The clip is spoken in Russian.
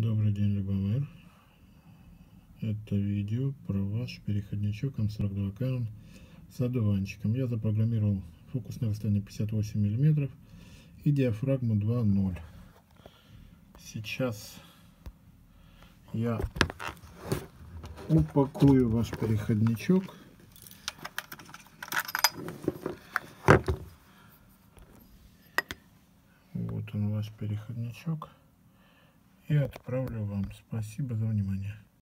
Добрый день, Любомир. Это видео про ваш переходничок М42 Canon с одуванчиком. Я запрограммировал фокусное расстояние 58 мм и диафрагму 2.0. Сейчас я упакую ваш переходничок. Вот он ваш переходничок и отправлю вам. Спасибо за внимание.